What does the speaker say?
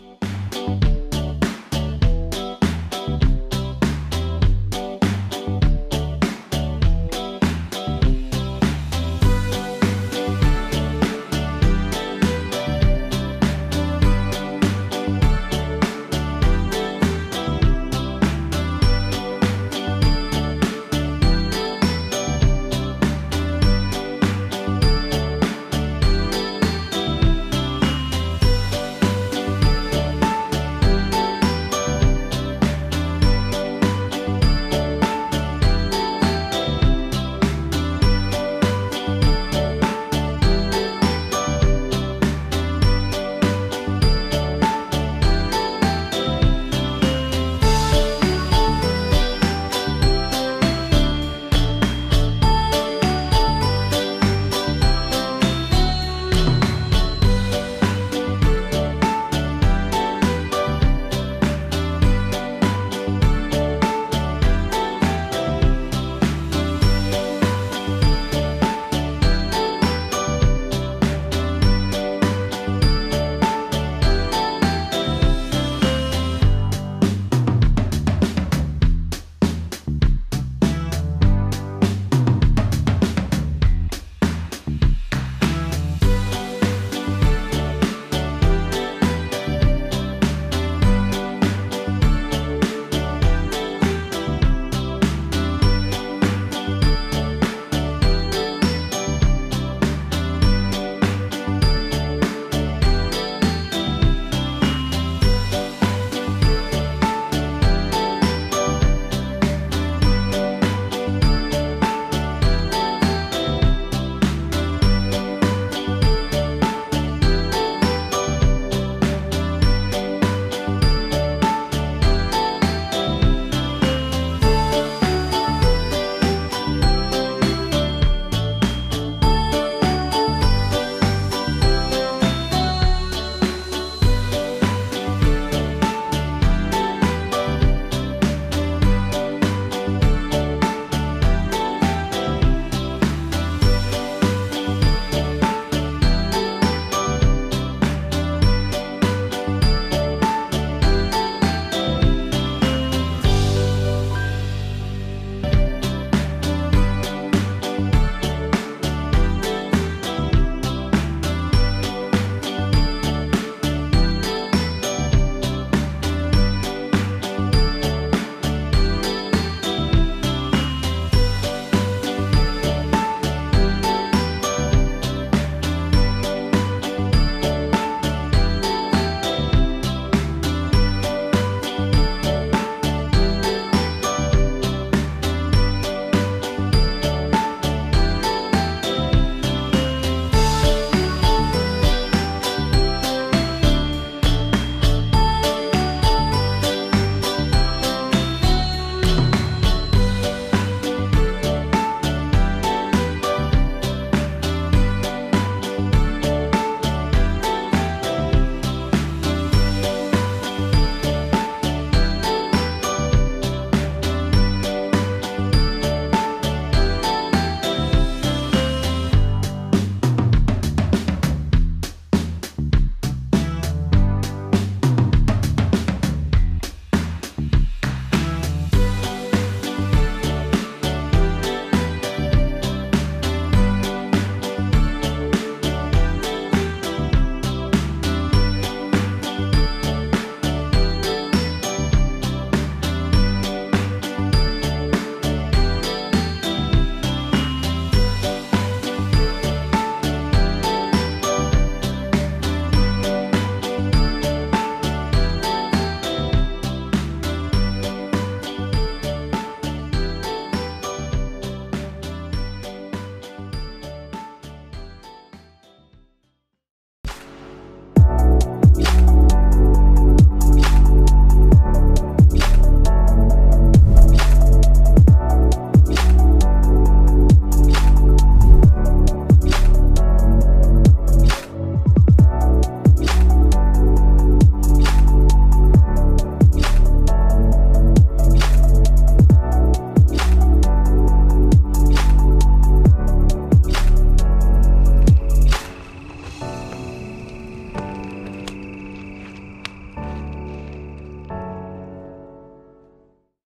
you